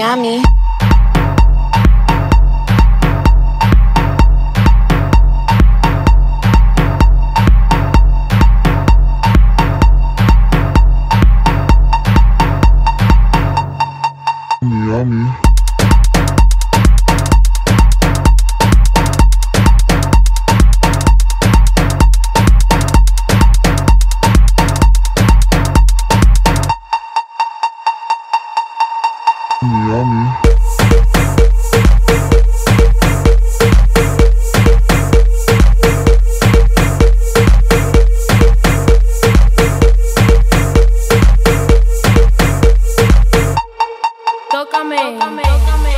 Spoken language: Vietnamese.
Miami. Miami. Miami. Tócame. Tócame.